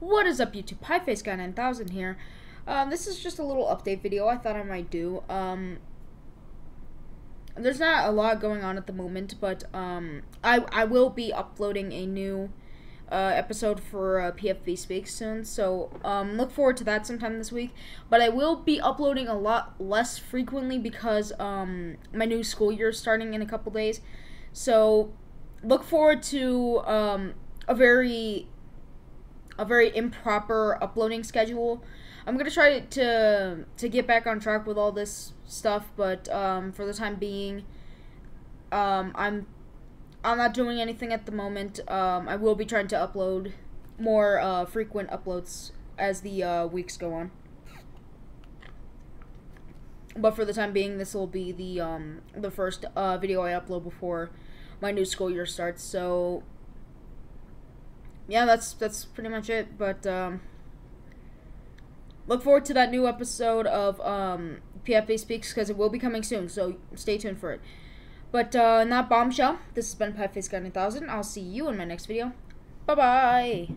What is up YouTube? Pieface Guy 9000 here. Um, this is just a little update video I thought I might do. Um, there's not a lot going on at the moment, but um, I, I will be uploading a new uh, episode for uh, PFB Speaks soon, so um, look forward to that sometime this week. But I will be uploading a lot less frequently because um, my new school year is starting in a couple days. So look forward to um, a very a very improper uploading schedule. I'm gonna try to to get back on track with all this stuff, but um, for the time being, um, I'm I'm not doing anything at the moment. Um, I will be trying to upload more uh, frequent uploads as the uh, weeks go on. But for the time being, this will be the um, the first uh, video I upload before my new school year starts. So yeah, that's that's pretty much it. But um, look forward to that new episode of um, PFB Speaks because it will be coming soon. So stay tuned for it. But uh, not bombshell. This has been Pieface Guy 9000. I'll see you in my next video. Bye bye.